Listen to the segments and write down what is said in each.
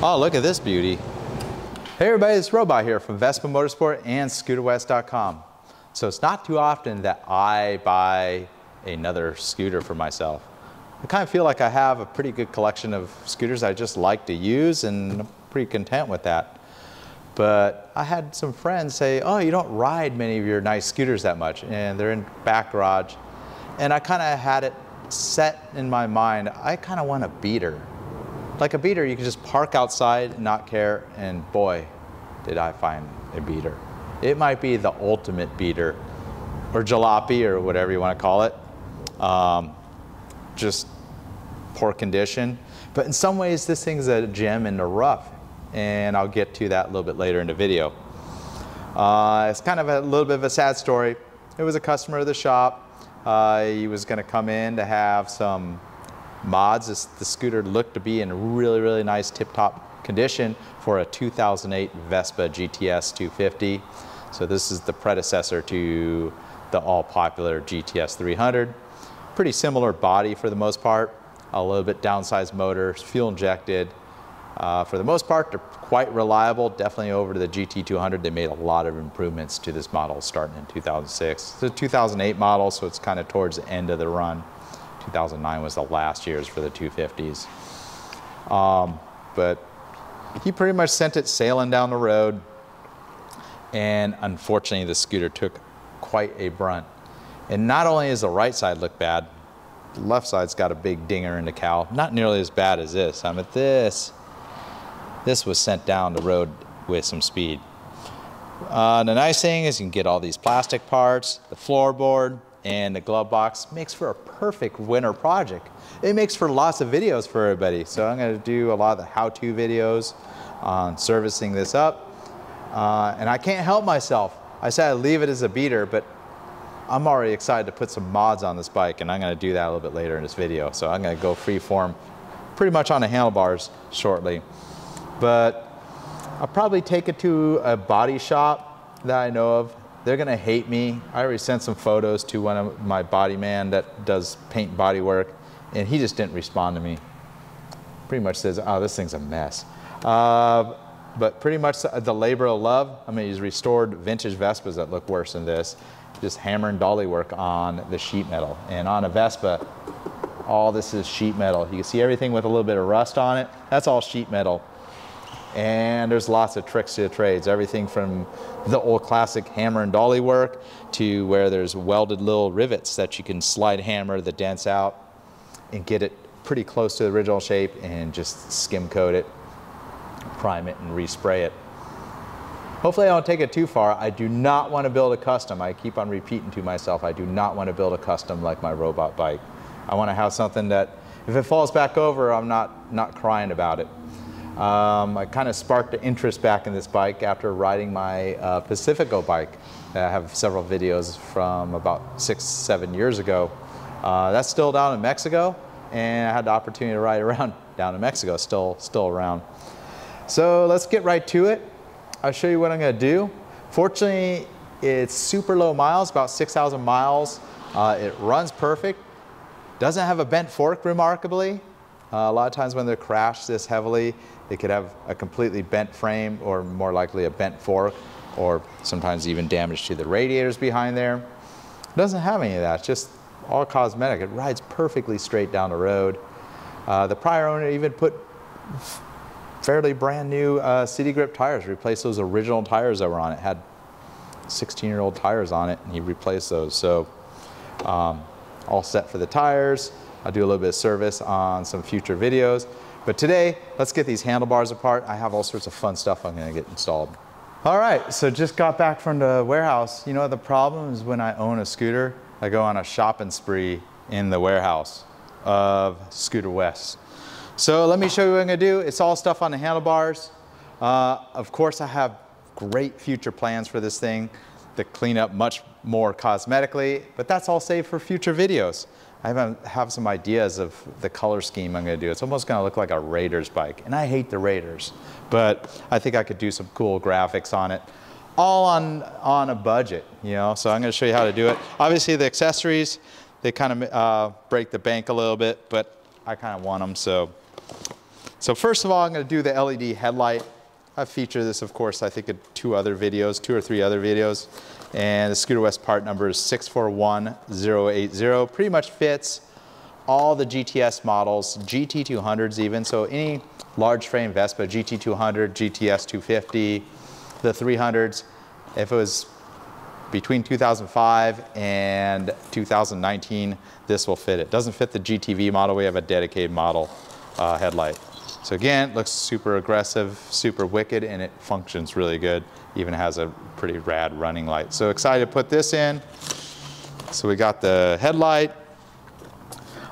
Oh, look at this beauty. Hey everybody, it's Robot here from Vespa Motorsport and ScooterWest.com. So it's not too often that I buy another scooter for myself. I kind of feel like I have a pretty good collection of scooters I just like to use and I'm pretty content with that. But I had some friends say, oh, you don't ride many of your nice scooters that much and they're in back garage. And I kind of had it set in my mind, I kind of want a beater. Like a beater, you can just park outside and not care, and boy, did I find a beater. It might be the ultimate beater, or jalopy, or whatever you want to call it. Um, just poor condition. But in some ways, this thing's a gem in the rough, and I'll get to that a little bit later in the video. Uh, it's kind of a little bit of a sad story. It was a customer of the shop uh, he was going to come in to have some mods. This, the scooter looked to be in really, really nice tip-top condition for a 2008 Vespa GTS 250. So this is the predecessor to the all-popular GTS 300. Pretty similar body for the most part, a little bit downsized motor, fuel injected. Uh, for the most part, they're quite reliable, definitely over to the GT200. They made a lot of improvements to this model starting in 2006. It's a 2008 model, so it's kind of towards the end of the run. 2009 was the last years for the 250s. Um, but he pretty much sent it sailing down the road, and unfortunately the scooter took quite a brunt. And not only does the right side look bad, the left side's got a big dinger in the cowl. Not nearly as bad as this. I'm at this this was sent down the road with some speed. Uh, the nice thing is you can get all these plastic parts, the floorboard, and the glove box makes for a perfect winter project. It makes for lots of videos for everybody. So I'm going to do a lot of the how-to videos on servicing this up. Uh, and I can't help myself. I said I'd leave it as a beater, but I'm already excited to put some mods on this bike, and I'm going to do that a little bit later in this video. So I'm going to go free form pretty much on the handlebars shortly but I'll probably take it to a body shop that I know of. They're gonna hate me. I already sent some photos to one of my body man that does paint body work, and he just didn't respond to me. Pretty much says, oh, this thing's a mess. Uh, but pretty much the labor of love, I mean, he's restored vintage Vespas that look worse than this. Just hammer and dolly work on the sheet metal. And on a Vespa, all this is sheet metal. You can see everything with a little bit of rust on it. That's all sheet metal. And there's lots of tricks to the trades, everything from the old classic hammer and dolly work to where there's welded little rivets that you can slide hammer the dents out and get it pretty close to the original shape and just skim coat it, prime it and respray it. Hopefully I don't take it too far. I do not want to build a custom. I keep on repeating to myself, I do not want to build a custom like my robot bike. I want to have something that if it falls back over, I'm not, not crying about it. Um, I kind of sparked the interest back in this bike after riding my uh, Pacifico bike. I have several videos from about six, seven years ago. Uh, that's still down in Mexico, and I had the opportunity to ride around down in Mexico, still, still around. So let's get right to it. I'll show you what I'm gonna do. Fortunately, it's super low miles, about 6,000 miles. Uh, it runs perfect. Doesn't have a bent fork, remarkably. Uh, a lot of times when they're crashed this heavily, they could have a completely bent frame or more likely a bent fork or sometimes even damage to the radiators behind there. It doesn't have any of that, just all cosmetic. It rides perfectly straight down the road. Uh, the prior owner even put fairly brand new uh, City Grip tires, replaced those original tires that were on it. it had 16 year old tires on it and he replaced those. So um, all set for the tires. I'll do a little bit of service on some future videos. But today, let's get these handlebars apart. I have all sorts of fun stuff I'm gonna get installed. All right, so just got back from the warehouse. You know the problem is when I own a scooter, I go on a shopping spree in the warehouse of Scooter West. So let me show you what I'm gonna do. It's all stuff on the handlebars. Uh, of course, I have great future plans for this thing to clean up much more cosmetically, but that's all saved for future videos. I have some ideas of the color scheme I'm going to do. It's almost going to look like a Raiders bike, and I hate the Raiders, but I think I could do some cool graphics on it, all on, on a budget, you know, so I'm going to show you how to do it. Obviously, the accessories, they kind of uh, break the bank a little bit, but I kind of want them, so So first of all, I'm going to do the LED headlight. I've featured this, of course, I think in two other videos, two or three other videos. And the Scooter West part number is 641080. Pretty much fits all the GTS models, GT200s even. So any large frame Vespa, GT200, GTS 250, the 300s, if it was between 2005 and 2019, this will fit it. Doesn't fit the GTV model, we have a dedicated model uh, headlight. So again, it looks super aggressive, super wicked, and it functions really good. Even has a pretty rad running light. So excited to put this in. So we got the headlight.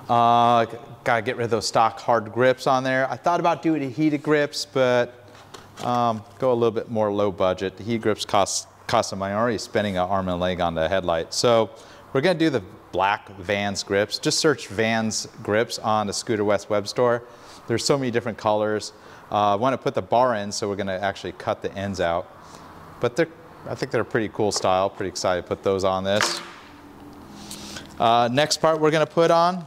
Uh, gotta get rid of those stock hard grips on there. I thought about doing heated grips, but um, go a little bit more low budget. The heat grips cost, cost them. I'm already spending an arm and leg on the headlight. So we're gonna do the black Vans grips. Just search Vans grips on the Scooter West web store. There's so many different colors. Uh, I want to put the bar in, so we're going to actually cut the ends out. But they're, I think they're a pretty cool style. Pretty excited to put those on this. Uh, next part we're going to put on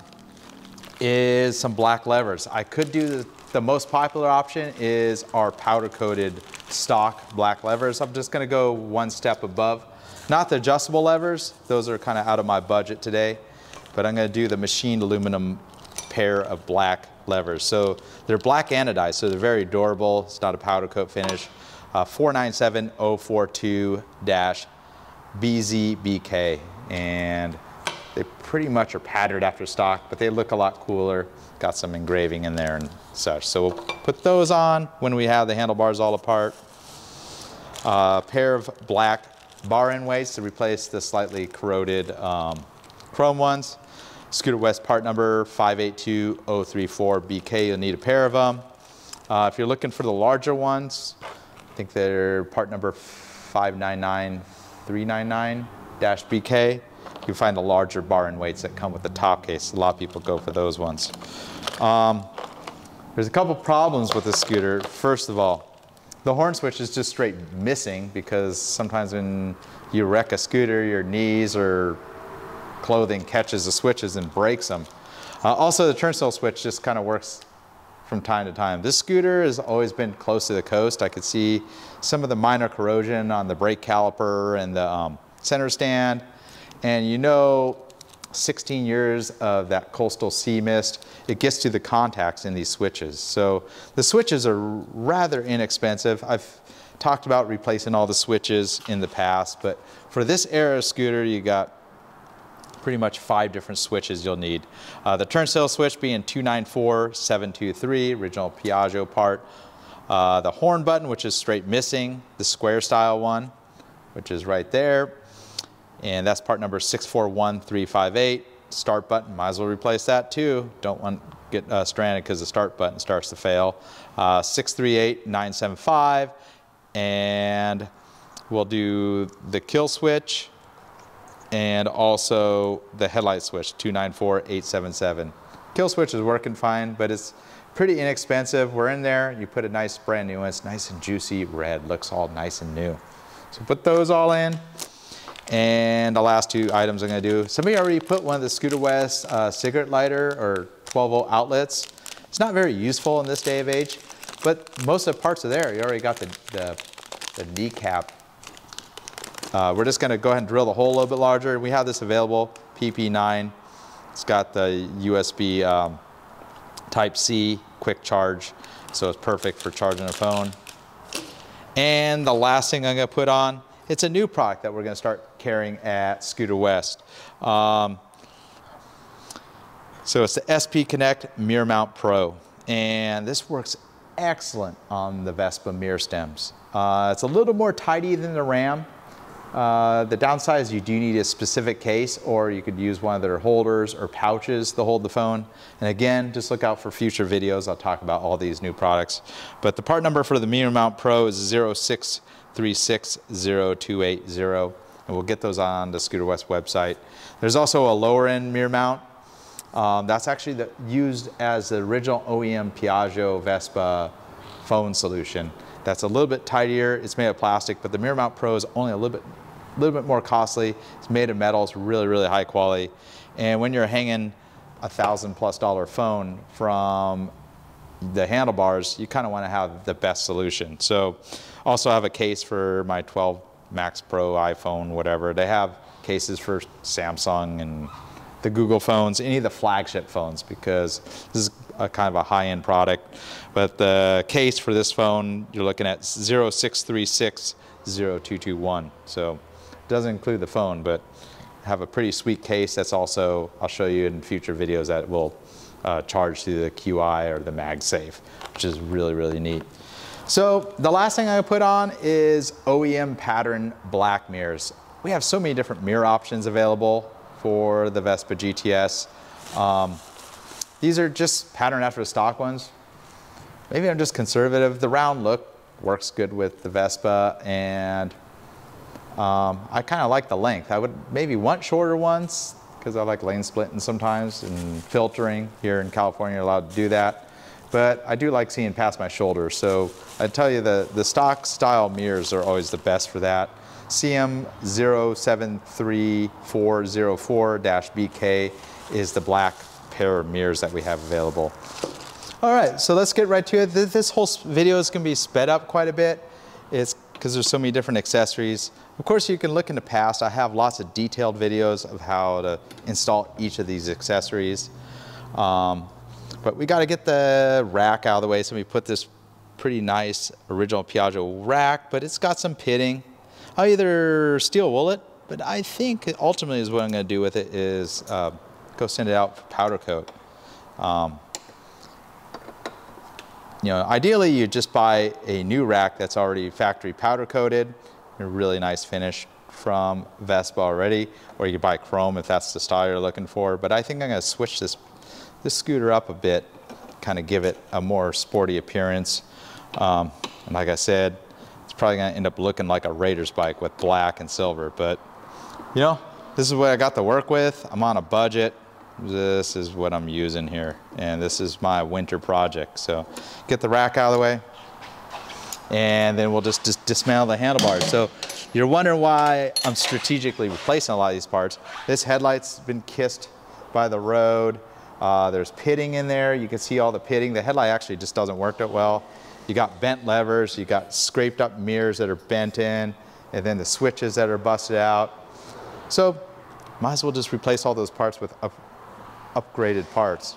is some black levers. I could do the, the most popular option is our powder coated stock black levers. I'm just going to go one step above. Not the adjustable levers. Those are kind of out of my budget today. But I'm going to do the machined aluminum pair of black levers. So they're black anodized, so they're very durable. It's not a powder coat finish. Uh, 497042-BZBK. And they pretty much are patterned after stock, but they look a lot cooler. Got some engraving in there and such. So we'll put those on when we have the handlebars all apart. A uh, pair of black bar end weights to replace the slightly corroded um, chrome ones. Scooter West part number 582034BK, you'll need a pair of them. Uh, if you're looking for the larger ones, I think they're part number 599399-BK. You can find the larger bar end weights that come with the top case. A lot of people go for those ones. Um, there's a couple problems with the scooter. First of all, the horn switch is just straight missing because sometimes when you wreck a scooter, your knees or clothing catches the switches and breaks them. Uh, also, the turn signal switch just kind of works from time to time. This scooter has always been close to the coast. I could see some of the minor corrosion on the brake caliper and the um, center stand. And you know, 16 years of that coastal sea mist, it gets to the contacts in these switches. So the switches are rather inexpensive. I've talked about replacing all the switches in the past, but for this era scooter, you got pretty much five different switches you'll need. Uh, the turn signal switch being 294723, original Piaggio part. Uh, the horn button, which is straight missing, the square style one, which is right there. And that's part number 641358. Start button, might as well replace that too. Don't want to get uh, stranded because the start button starts to fail. Uh, 638975. And we'll do the kill switch, and also the headlight switch 294877. Kill switch is working fine, but it's pretty inexpensive. We're in there, you put a nice brand new one, it's nice and juicy red, looks all nice and new. So put those all in. And the last two items I'm gonna do, somebody already put one of the Scooter West uh, cigarette lighter or 12 volt outlets. It's not very useful in this day of age, but most of the parts are there. You already got the, the, the kneecap uh, we're just going to go ahead and drill the hole a little bit larger. We have this available, PP9. It's got the USB um, Type-C quick charge, so it's perfect for charging a phone. And the last thing I'm going to put on, it's a new product that we're going to start carrying at Scooter West. Um, so it's the SP Connect Mirror Mount Pro. And this works excellent on the Vespa mirror stems. Uh, it's a little more tidy than the Ram, uh, the downside is you do need a specific case or you could use one of their holders or pouches to hold the phone. And again, just look out for future videos. I'll talk about all these new products. But the part number for the Mirror Mount Pro is 06360280. And we'll get those on the Scooter West website. There's also a lower end mirror mount. Um, that's actually the, used as the original OEM Piaggio Vespa phone solution that's a little bit tidier. It's made of plastic, but the Mirror Mount Pro is only a little bit, a little bit more costly. It's made of metal. It's really, really high quality. And when you're hanging a thousand plus dollar phone from the handlebars, you kind of want to have the best solution. So also have a case for my 12 Max Pro iPhone, whatever. They have cases for Samsung and the Google phones, any of the flagship phones, because this is a kind of a high-end product. But the case for this phone, you're looking at 06360221. So it doesn't include the phone, but have a pretty sweet case that's also, I'll show you in future videos that will uh, charge through the QI or the MagSafe, which is really, really neat. So the last thing I put on is OEM pattern black mirrors. We have so many different mirror options available for the Vespa GTS. Um, these are just patterned after the stock ones. Maybe I'm just conservative. The round look works good with the Vespa and um, I kind of like the length. I would maybe want shorter ones because I like lane splitting sometimes and filtering. Here in California, you're allowed to do that. But I do like seeing past my shoulder. So I tell you the, the stock style mirrors are always the best for that. CM073404-BK is the black pair of mirrors that we have available. All right, so let's get right to it. This whole video is gonna be sped up quite a bit. It's because there's so many different accessories. Of course, you can look in the past. I have lots of detailed videos of how to install each of these accessories. Um, but we got to get the rack out of the way. So we put this pretty nice original Piaggio rack, but it's got some pitting. Either steel wool it, but I think ultimately is what I'm going to do with it is uh, go send it out for powder coat. Um, you know, ideally you just buy a new rack that's already factory powder coated, a really nice finish from Vespa already, or you buy chrome if that's the style you're looking for. But I think I'm going to switch this this scooter up a bit, kind of give it a more sporty appearance. Um, and like I said, probably gonna end up looking like a Raiders bike with black and silver, but you know, this is what I got to work with. I'm on a budget. This is what I'm using here. And this is my winter project. So get the rack out of the way and then we'll just, just dismantle the handlebars. So you're wondering why I'm strategically replacing a lot of these parts. This headlight's been kissed by the road. Uh, there's pitting in there. You can see all the pitting. The headlight actually just doesn't work that well. You got bent levers. You got scraped up mirrors that are bent in, and then the switches that are busted out. So might as well just replace all those parts with up, upgraded parts.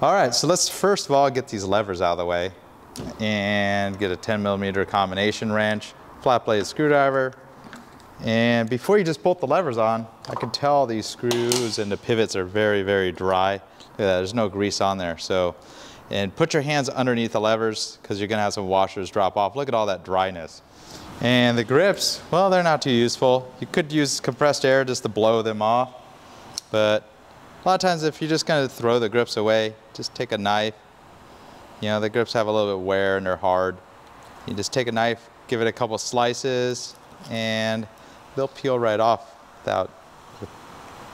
All right, so let's first of all get these levers out of the way and get a 10 millimeter combination wrench, flat blade screwdriver, and before you just bolt the levers on, I can tell these screws and the pivots are very, very dry. There's no grease on there. So, and put your hands underneath the levers because you're gonna have some washers drop off. Look at all that dryness. And the grips, well, they're not too useful. You could use compressed air just to blow them off. But a lot of times if you're just gonna throw the grips away, just take a knife. You know, the grips have a little bit wear and they're hard. You just take a knife, give it a couple slices, and they'll peel right off without with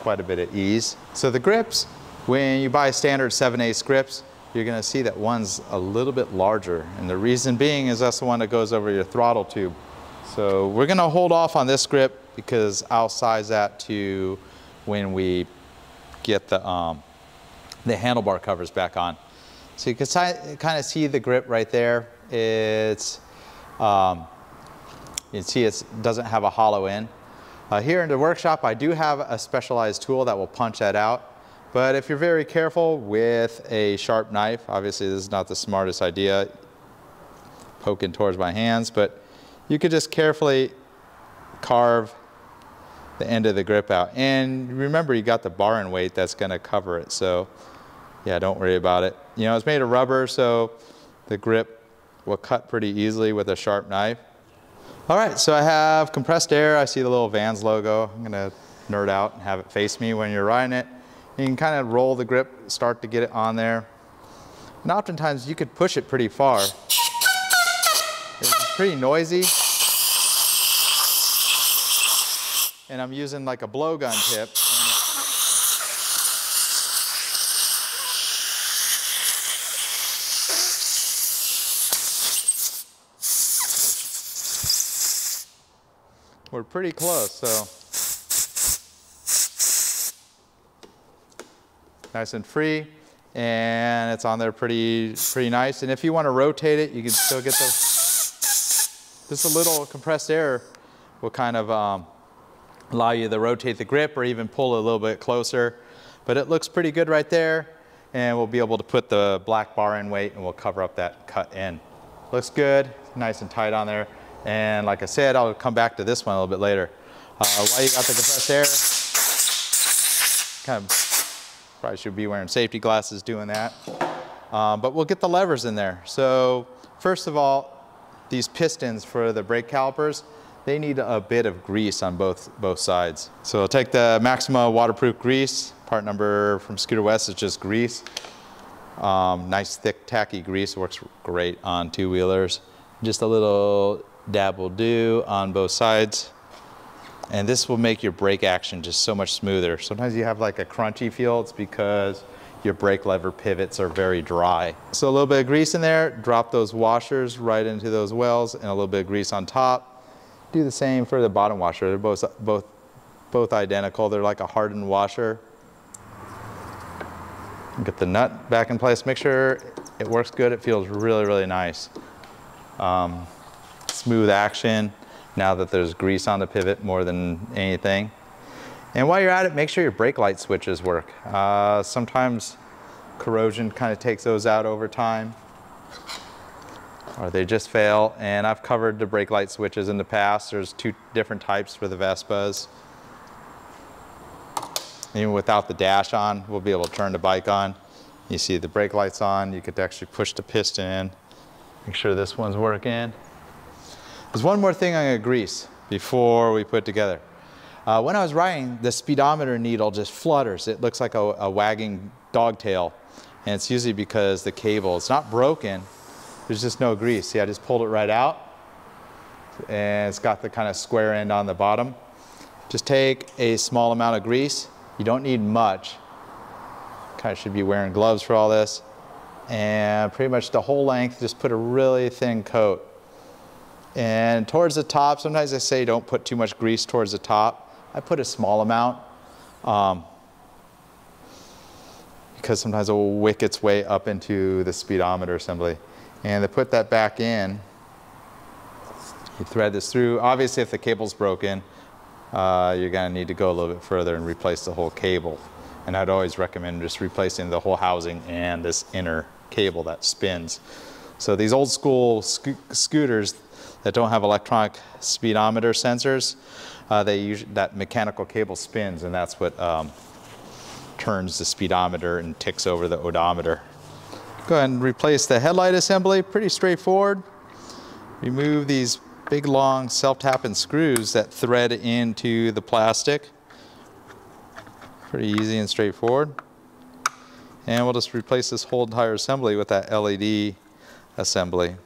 quite a bit of ease. So the grips, when you buy standard 7 8 grips, you're gonna see that one's a little bit larger. And the reason being is that's the one that goes over your throttle tube. So we're gonna hold off on this grip because I'll size that to when we get the, um, the handlebar covers back on. So you can kind of see the grip right there. It's, um, you can see it doesn't have a hollow end. Uh, here in the workshop, I do have a specialized tool that will punch that out. But if you're very careful with a sharp knife, obviously this is not the smartest idea, poking towards my hands, but you could just carefully carve the end of the grip out. And remember, you got the bar end weight that's gonna cover it. So yeah, don't worry about it. You know, it's made of rubber, so the grip will cut pretty easily with a sharp knife. All right, so I have compressed air. I see the little Vans logo. I'm gonna nerd out and have it face me when you're riding it. You can kind of roll the grip, start to get it on there. And oftentimes you could push it pretty far. It's pretty noisy. And I'm using like a blowgun tip. We're pretty close, so. nice and free and it's on there pretty, pretty nice. And if you want to rotate it, you can still get the, just a little compressed air will kind of um, allow you to rotate the grip or even pull a little bit closer. But it looks pretty good right there. And we'll be able to put the black bar end weight and we'll cover up that cut in. Looks good, nice and tight on there. And like I said, I'll come back to this one a little bit later. Uh, while you got the compressed air, kind of Probably should be wearing safety glasses doing that. Um, but we'll get the levers in there. So first of all, these pistons for the brake calipers, they need a bit of grease on both, both sides. So I'll take the Maxima waterproof grease. Part number from Scooter West is just grease. Um, nice thick tacky grease, works great on two-wheelers. Just a little dab will do on both sides. And this will make your brake action just so much smoother. Sometimes you have like a crunchy feel, it's because your brake lever pivots are very dry. So a little bit of grease in there, drop those washers right into those wells and a little bit of grease on top. Do the same for the bottom washer. They're both, both, both identical. They're like a hardened washer. Get the nut back in place. Make sure it works good. It feels really, really nice. Um, smooth action now that there's grease on the pivot more than anything. And while you're at it, make sure your brake light switches work. Uh, sometimes corrosion kind of takes those out over time or they just fail. And I've covered the brake light switches in the past. There's two different types for the Vespas. Even without the dash on, we'll be able to turn the bike on. You see the brake lights on, you could actually push the piston in. Make sure this one's working. There's one more thing I'm gonna grease before we put together. Uh, when I was riding, the speedometer needle just flutters. It looks like a, a wagging dog tail. And it's usually because the cable, it's not broken, there's just no grease. See, I just pulled it right out. And it's got the kind of square end on the bottom. Just take a small amount of grease. You don't need much. Kind of should be wearing gloves for all this. And pretty much the whole length, just put a really thin coat. And towards the top, sometimes I say don't put too much grease towards the top. I put a small amount um, because sometimes it will wick its way up into the speedometer assembly. And to put that back in, you thread this through. Obviously, if the cable's broken, uh, you're gonna need to go a little bit further and replace the whole cable. And I'd always recommend just replacing the whole housing and this inner cable that spins. So these old school sco scooters, that don't have electronic speedometer sensors, uh, they use, that mechanical cable spins and that's what um, turns the speedometer and ticks over the odometer. Go ahead and replace the headlight assembly, pretty straightforward. Remove these big long self-tapping screws that thread into the plastic. Pretty easy and straightforward. And we'll just replace this whole entire assembly with that LED assembly.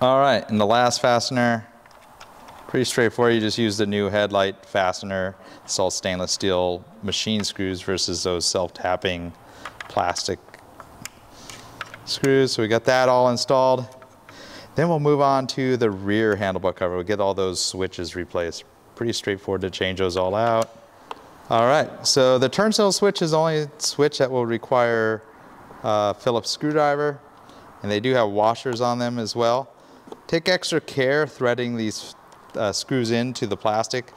All right, and the last fastener, pretty straightforward. You just use the new headlight fastener. It's all stainless steel machine screws versus those self-tapping plastic screws. So we got that all installed. Then we'll move on to the rear handlebar cover. We'll get all those switches replaced. Pretty straightforward to change those all out. All right, so the turn signal switch is the only switch that will require a Phillips screwdriver, and they do have washers on them as well. Take extra care threading these uh, screws into the plastic,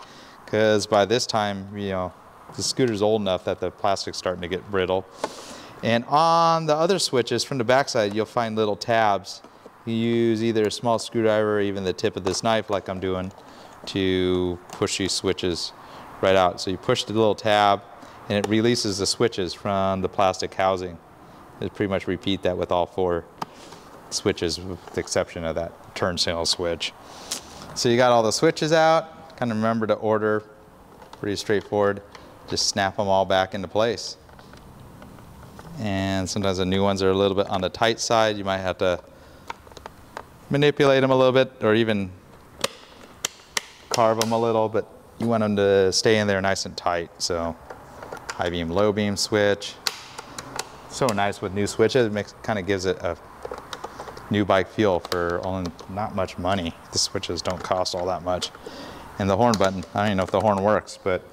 because by this time, you know, the scooter's old enough that the plastic's starting to get brittle. And on the other switches from the backside, you'll find little tabs. You use either a small screwdriver or even the tip of this knife like I'm doing to push these switches right out. So you push the little tab and it releases the switches from the plastic housing. It pretty much repeat that with all four switches with the exception of that turn signal switch. So you got all the switches out, kind of remember to order, pretty straightforward. Just snap them all back into place. And sometimes the new ones are a little bit on the tight side. You might have to manipulate them a little bit or even carve them a little, but you want them to stay in there nice and tight. So high beam, low beam switch. So nice with new switches. It makes, kind of gives it a new bike feel for only not much money. The switches don't cost all that much. And the horn button, I don't even know if the horn works, but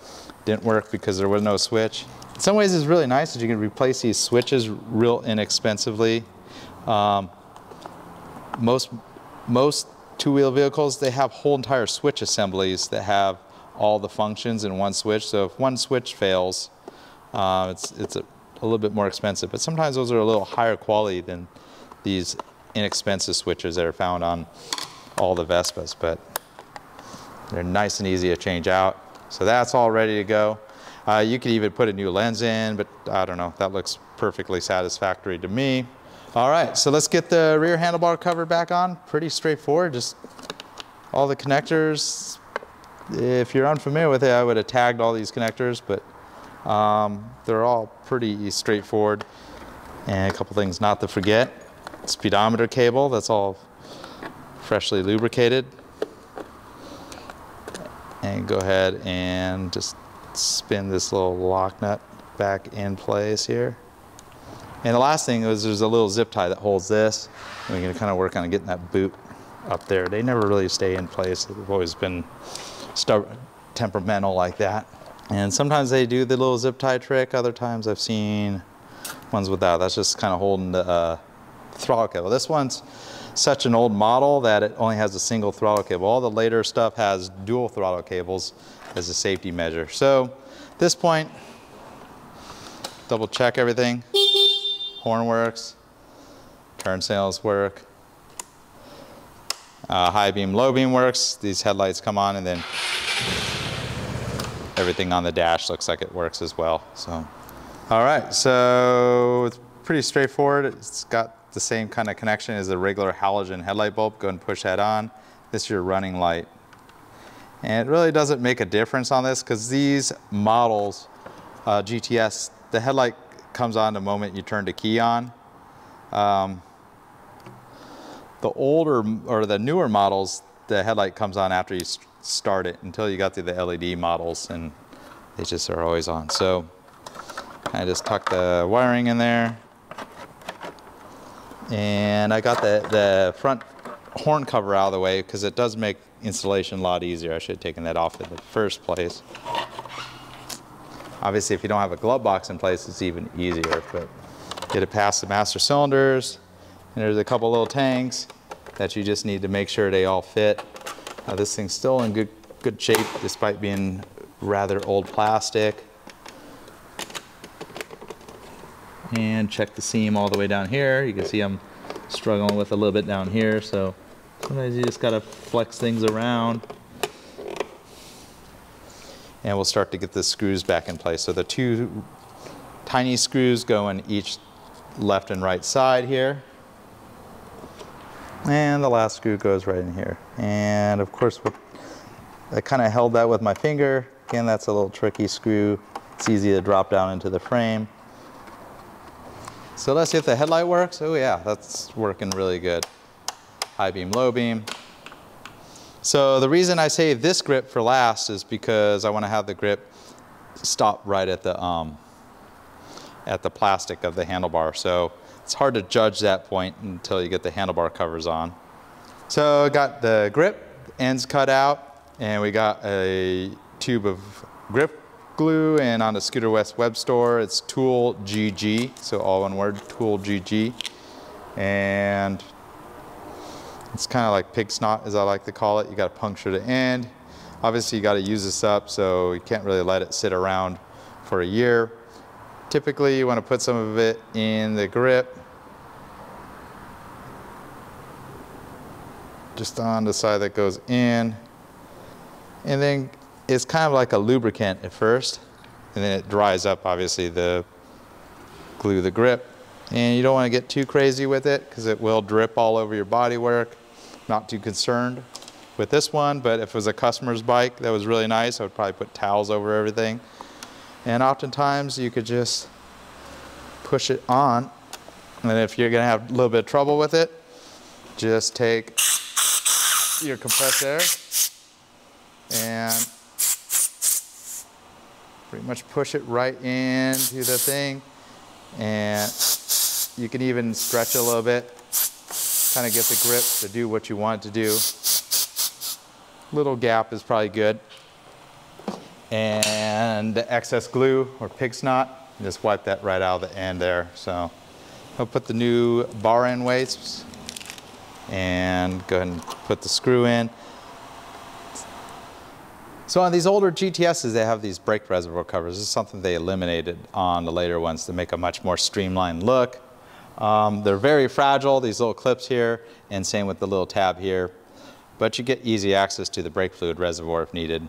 didn't work because there was no switch. In some ways it's really nice that you can replace these switches real inexpensively. Um, most, most two-wheel vehicles, they have whole entire switch assemblies that have all the functions in one switch. So if one switch fails, uh, it's, it's a, a, little bit more expensive. But sometimes those are a little higher quality than these inexpensive switches that are found on all the Vespas. But they're nice and easy to change out. So that's all ready to go. Uh, you could even put a new lens in, but I don't know, that looks perfectly satisfactory to me. All right, so let's get the rear handlebar cover back on. Pretty straightforward, just all the connectors. If you're unfamiliar with it, I would have tagged all these connectors, but um, they're all pretty straightforward. And a couple things not to forget. Speedometer cable, that's all freshly lubricated. And go ahead and just spin this little lock nut back in place here. And the last thing is there's a little zip tie that holds this. And we can kind of work on getting that boot up there. They never really stay in place. They've always been temperamental like that. And sometimes they do the little zip tie trick. Other times I've seen ones without. That's just kind of holding the uh, throttle cable. This one's such an old model that it only has a single throttle cable. All the later stuff has dual throttle cables as a safety measure. So at this point, double check everything. Horn works, turn signals work, uh, high beam, low beam works. These headlights come on and then everything on the dash looks like it works as well. So, all right, so it's pretty straightforward. It's got the same kind of connection as a regular halogen headlight bulb. Go and push that on. This is your running light. And it really doesn't make a difference on this because these models, uh, GTS, the headlight comes on the moment you turn the key on. Um, the older or the newer models, the headlight comes on after you start it until you got to the LED models and they just are always on. So I just tuck the wiring in there. And I got the, the front horn cover out of the way because it does make installation a lot easier. I should have taken that off in the first place. Obviously, if you don't have a glove box in place, it's even easier, but get it past the master cylinders. And there's a couple little tanks that you just need to make sure they all fit. Uh, this thing's still in good, good shape despite being rather old plastic. And check the seam all the way down here. You can see I'm struggling with a little bit down here, so sometimes you just gotta flex things around and we'll start to get the screws back in place. So the two tiny screws go in each left and right side here. And the last screw goes right in here. And of course, I kind of held that with my finger. Again, that's a little tricky screw. It's easy to drop down into the frame. So let's see if the headlight works. Oh yeah, that's working really good. High beam, low beam. So the reason I say this grip for last is because I want to have the grip stop right at the um, at the plastic of the handlebar. So it's hard to judge that point until you get the handlebar covers on. So I got the grip ends cut out and we got a tube of grip glue and on the Scooter West web store it's Tool GG, so all one word, Tool GG. And it's kind of like pig snot, as I like to call it. You got to puncture the end. Obviously, you got to use this up, so you can't really let it sit around for a year. Typically, you want to put some of it in the grip. Just on the side that goes in. And then it's kind of like a lubricant at first. And then it dries up, obviously, the glue the grip. And you don't want to get too crazy with it because it will drip all over your bodywork. Not too concerned with this one, but if it was a customer's bike that was really nice, I would probably put towels over everything. And oftentimes you could just push it on. And if you're gonna have a little bit of trouble with it, just take your compressed air and pretty much push it right into the thing and you can even stretch a little bit, kind of get the grip to do what you want to do. Little gap is probably good. And the excess glue or pig's snot, just wipe that right out of the end there. So I'll put the new bar end weights and go ahead and put the screw in. So on these older GTSs, they have these brake reservoir covers. This is something they eliminated on the later ones to make a much more streamlined look. Um, they're very fragile, these little clips here, and same with the little tab here. But you get easy access to the brake fluid reservoir if needed.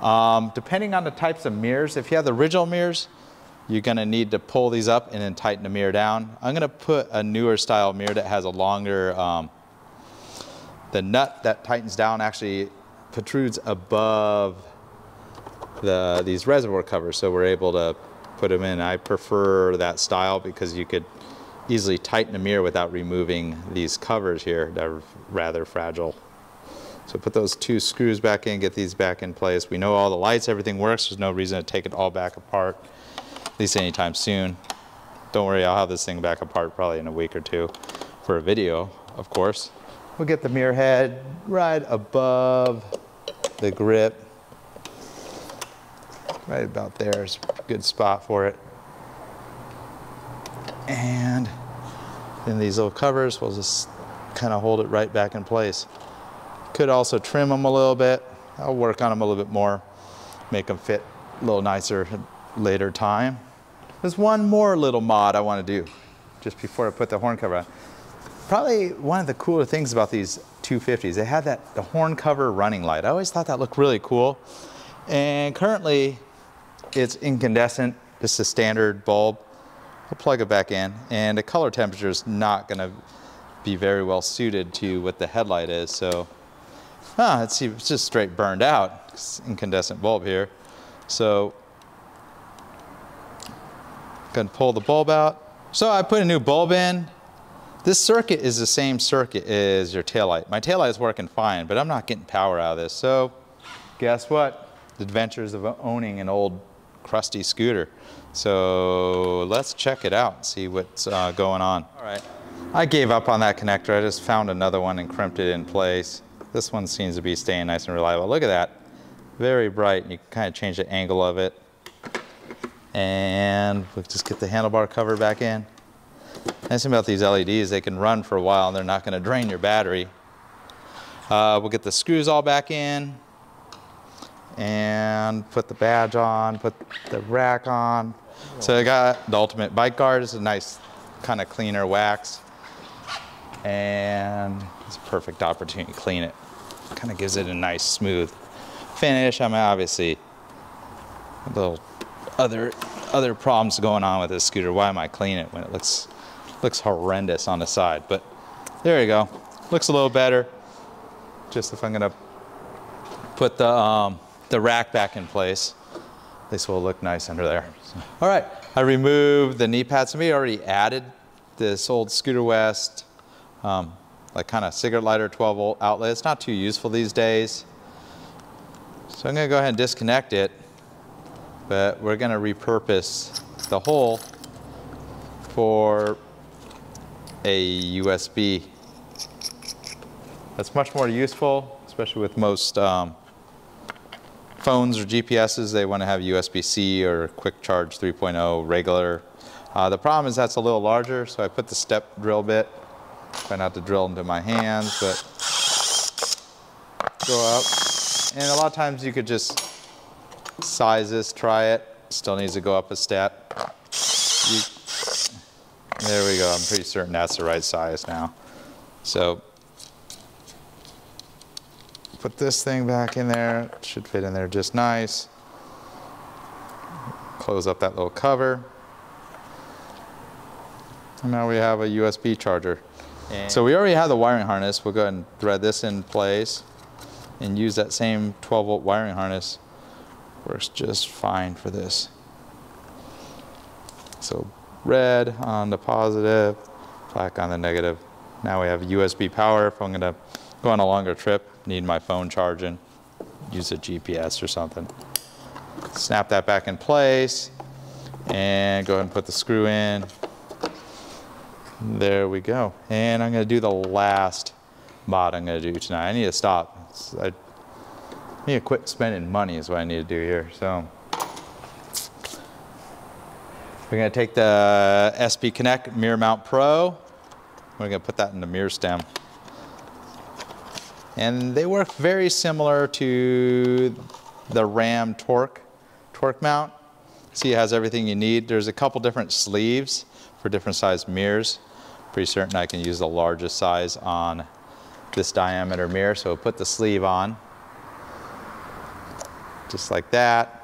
Um, depending on the types of mirrors, if you have the original mirrors, you're gonna need to pull these up and then tighten the mirror down. I'm gonna put a newer style mirror that has a longer, um, the nut that tightens down actually protrudes above the, these reservoir covers, so we're able to put them in. I prefer that style because you could easily tighten the mirror without removing these covers here that are rather fragile. So put those two screws back in, get these back in place. We know all the lights, everything works. There's no reason to take it all back apart, at least anytime soon. Don't worry, I'll have this thing back apart probably in a week or two for a video, of course. We'll get the mirror head right above the grip. Right about there is a good spot for it. And then these little covers, we'll just kind of hold it right back in place. Could also trim them a little bit. I'll work on them a little bit more, make them fit a little nicer later time. There's one more little mod I want to do just before I put the horn cover on. Probably one of the cooler things about these 250s, they had that the horn cover running light. I always thought that looked really cool. And currently it's incandescent, just a standard bulb. I'll plug it back in and the color temperature is not gonna be very well suited to what the headlight is. So, ah, let's see, it's just straight burned out. Incandescent bulb here. So, gonna pull the bulb out. So I put a new bulb in. This circuit is the same circuit as your taillight. My taillight is working fine, but I'm not getting power out of this. So guess what? The adventures of owning an old crusty scooter. So let's check it out and see what's uh, going on. All right, I gave up on that connector. I just found another one and crimped it in place. This one seems to be staying nice and reliable. Look at that, very bright. You can kind of change the angle of it. And we'll just get the handlebar cover back in. Nice thing about these LEDs, they can run for a while and they're not going to drain your battery. Uh, we'll get the screws all back in and put the badge on, put the rack on. So I got the Ultimate Bike Guard. It's a nice kind of cleaner wax. And it's a perfect opportunity to clean it. Kind of gives it a nice smooth finish. I mean, obviously, a little other other problems going on with this scooter. Why am I cleaning it when it looks looks horrendous on the side? But there you go. Looks a little better. Just if I'm gonna put the um, the rack back in place, this will look nice under there. All right, I removed the knee pads. Somebody already added this old Scooter West, um, like kind of cigarette lighter 12 volt outlet. It's not too useful these days. So I'm gonna go ahead and disconnect it but we're going to repurpose the hole for a USB. That's much more useful, especially with most um, phones or GPSs. They want to have USB-C or quick charge 3.0 regular. Uh, the problem is that's a little larger, so I put the step drill bit. Try not to drill into my hands, but go up. And a lot of times you could just size this, try it. Still needs to go up a step. You, there we go. I'm pretty certain that's the right size now. So put this thing back in there. It should fit in there just nice. Close up that little cover. And now we have a USB charger. And so we already have the wiring harness. We'll go ahead and thread this in place and use that same 12 volt wiring harness Works just fine for this. So red on the positive, black on the negative. Now we have USB power. If I'm gonna go on a longer trip, need my phone charging, use a GPS or something. Snap that back in place and go ahead and put the screw in. There we go. And I'm gonna do the last mod I'm gonna do tonight. I need to stop. I need to quit spending money is what I need to do here. So we're gonna take the SP Connect Mirror Mount Pro. We're gonna put that in the mirror stem. And they work very similar to the Ram Torque, torque mount. See, it has everything you need. There's a couple different sleeves for different size mirrors. Pretty certain I can use the largest size on this diameter mirror. So put the sleeve on, just like that.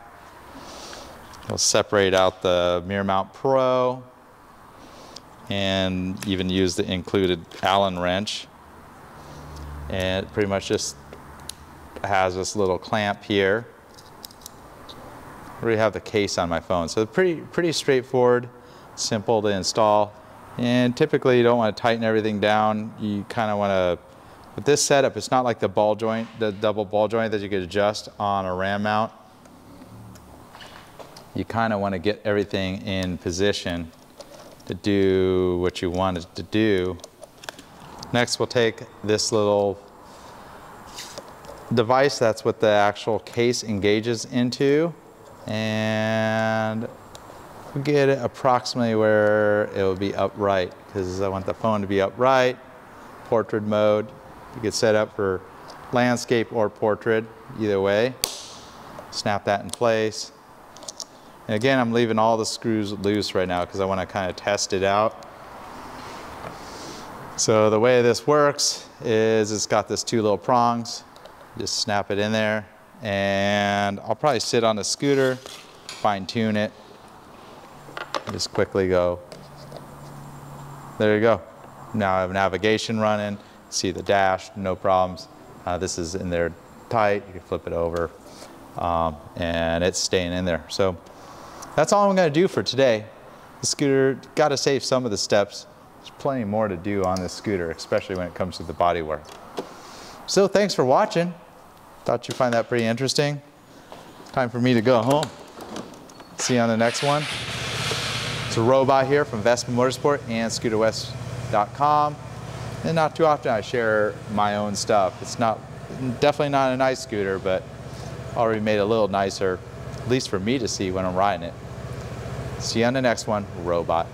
We'll separate out the Mirror Mount Pro and even use the included Allen wrench. And it pretty much just has this little clamp here. I already have the case on my phone. So pretty, pretty straightforward, simple to install. And typically you don't want to tighten everything down. You kind of want to, with this setup, it's not like the ball joint, the double ball joint that you could adjust on a ram mount. You kind of want to get everything in position to do what you want it to do. Next, we'll take this little device, that's what the actual case engages into, and we'll get it approximately where it will be upright, because I want the phone to be upright, portrait mode. You could set up for landscape or portrait, either way. Snap that in place. And again, I'm leaving all the screws loose right now because I want to kind of test it out. So the way this works is it's got this two little prongs. Just snap it in there and I'll probably sit on the scooter, fine tune it, just quickly go. There you go. Now I have navigation running, see the dash, no problems. Uh, this is in there tight, you can flip it over um, and it's staying in there. So that's all I'm gonna do for today. The scooter, gotta save some of the steps. There's plenty more to do on this scooter, especially when it comes to the bodywork. So thanks for watching. Thought you'd find that pretty interesting. Time for me to go home. See you on the next one. It's a robot here from Vespa Motorsport and ScooterWest.com. And not too often I share my own stuff. It's not definitely not a nice scooter, but already made a little nicer, at least for me to see when I'm riding it. See you on the next one, Robot.